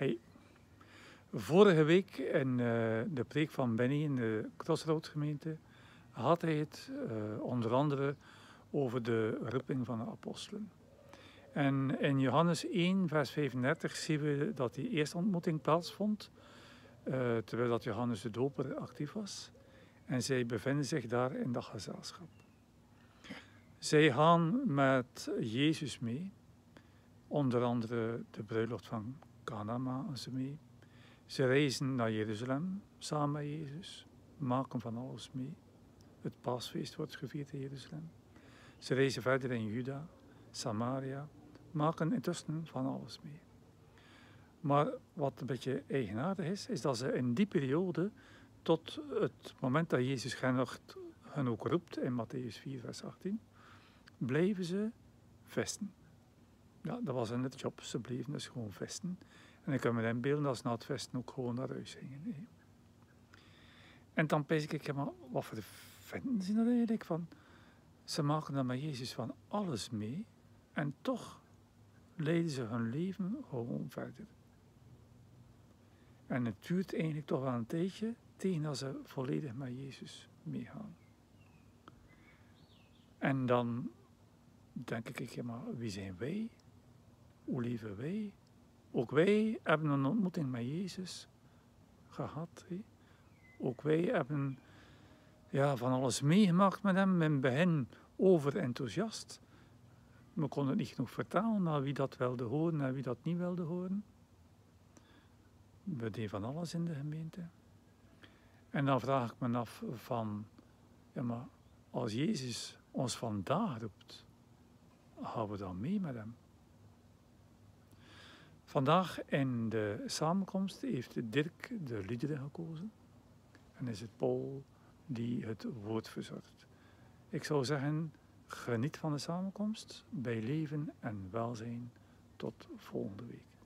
Hey, vorige week in uh, de preek van Benny in de Crossroads gemeente had hij het uh, onder andere over de roeping van de apostelen. En in Johannes 1, vers 35 zien we dat die eerste ontmoeting plaatsvond, uh, terwijl dat Johannes de Doper actief was. En zij bevinden zich daar in dat gezelschap. Zij gaan met Jezus mee, onder andere de bruiloft van Cana maken ze mee. Ze reizen naar Jeruzalem samen met Jezus, maken van alles mee. Het paasfeest wordt gevierd in Jeruzalem. Ze reizen verder in Juda, Samaria, maken intussen van alles mee. Maar wat een beetje eigenaardig is, is dat ze in die periode, tot het moment dat Jezus hen ook roept in Matthäus 4, vers 18, bleven ze vesten. Ja, dat was een job, ze bleven dus gewoon vesten. En ik kan me inbeelden dat ze na het vesten ook gewoon naar huis gingen. En dan pees ik, maar wat voor vinden ze nou eigenlijk van? Ze maken dan met Jezus van alles mee en toch leiden ze hun leven gewoon verder. En het duurt eigenlijk toch wel een tijdje tegen dat ze volledig met Jezus meegaan. En dan denk ik, ja, maar wie zijn wij? Hoe leven wij? Ook wij hebben een ontmoeting met Jezus gehad. Ook wij hebben ja, van alles meegemaakt met hem. In begin overenthousiast. We konden niet genoeg vertalen naar wie dat wilde horen en wie dat niet wilde horen. We deden van alles in de gemeente. En dan vraag ik me af van, ja maar als Jezus ons vandaag roept, gaan we dan mee met hem? Vandaag in de samenkomst heeft Dirk de liederen gekozen en is het Paul die het woord verzorgt. Ik zou zeggen, geniet van de samenkomst bij leven en welzijn. Tot volgende week.